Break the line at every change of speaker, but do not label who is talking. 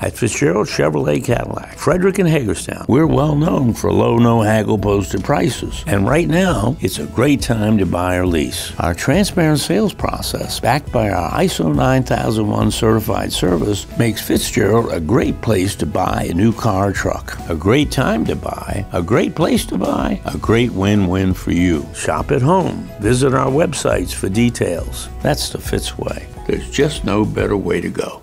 At Fitzgerald Chevrolet Cadillac, Frederick and Hagerstown, we're well known for low, no haggle posted prices. And right now, it's a great time to buy or lease. Our transparent sales process, backed by our ISO 9001 certified service, makes Fitzgerald a great place to buy a new car or truck. A great time to buy, a great place to buy, a great win win for you. Shop at home. Visit our websites for details. That's the Fitz way. There's just no better way to go.